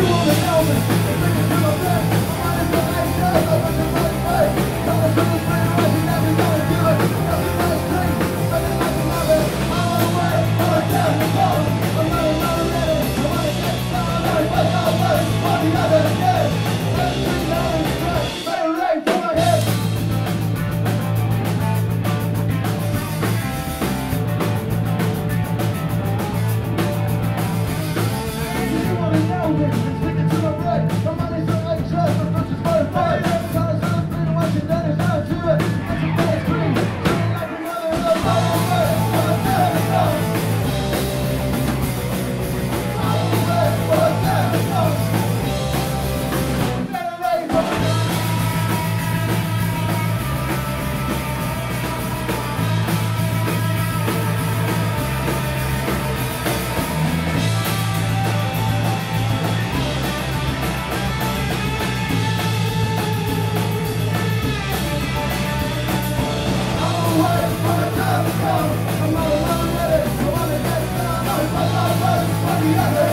you wanna know me. Thank you.